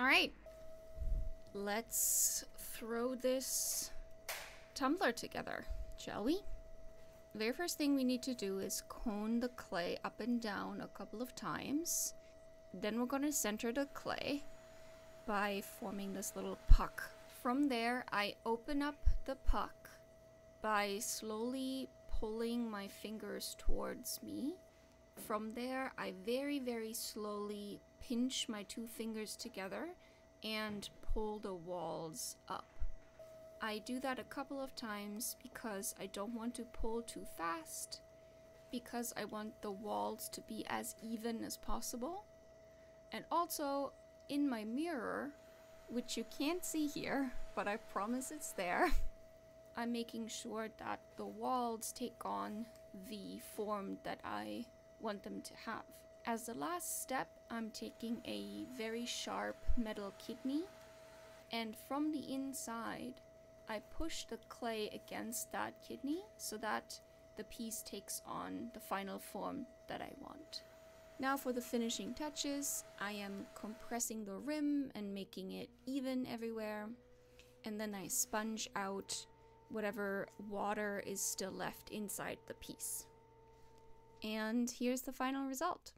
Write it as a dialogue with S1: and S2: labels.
S1: Alright. Let's throw this tumbler together, shall we? The very first thing we need to do is cone the clay up and down a couple of times. Then we're going to center the clay by forming this little puck. From there, I open up the puck by slowly pulling my fingers towards me. From there, I very, very slowly pinch my two fingers together and pull the walls up. I do that a couple of times because I don't want to pull too fast, because I want the walls to be as even as possible. And also, in my mirror, which you can't see here, but I promise it's there, I'm making sure that the walls take on the form that I want them to have. As the last step, I'm taking a very sharp metal kidney, and from the inside, I push the clay against that kidney so that the piece takes on the final form that I want. Now for the finishing touches, I am compressing the rim and making it even everywhere. And then I sponge out whatever water is still left inside the piece. And here's the final result.